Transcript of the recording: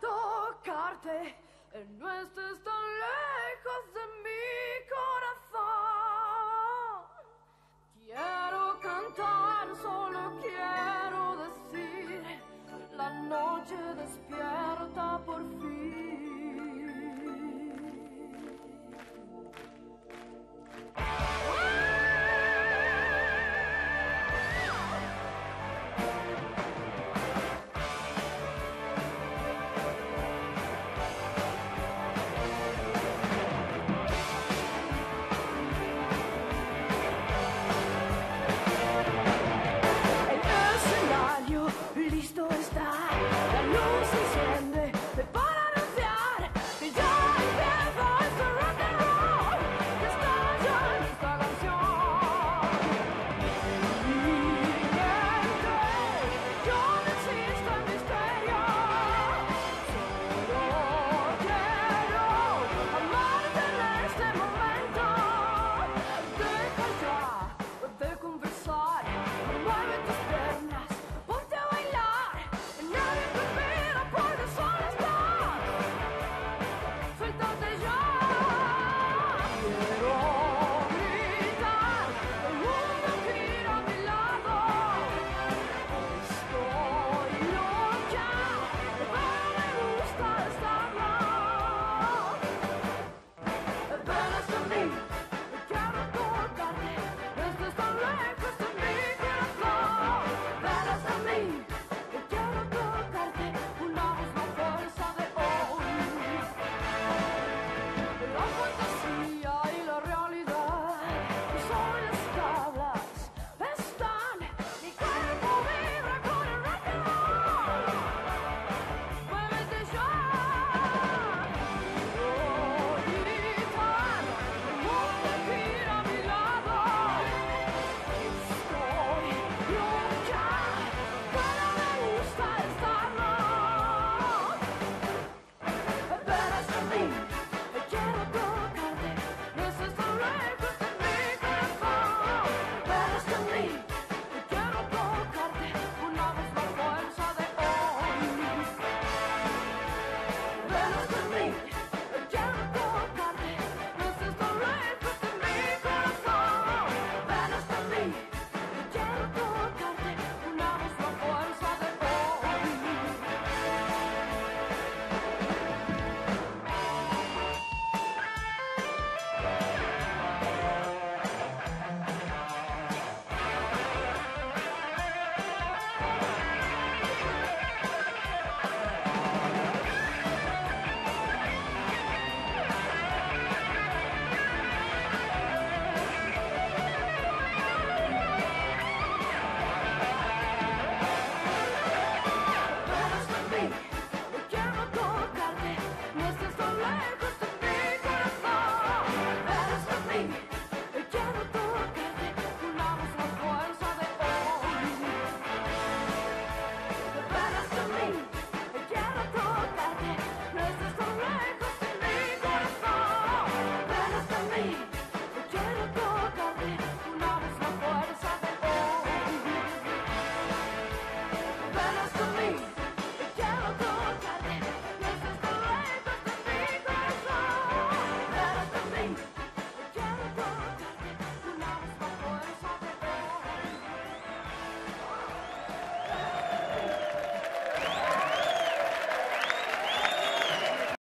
tocarte, no estés tan lejos Cristo está.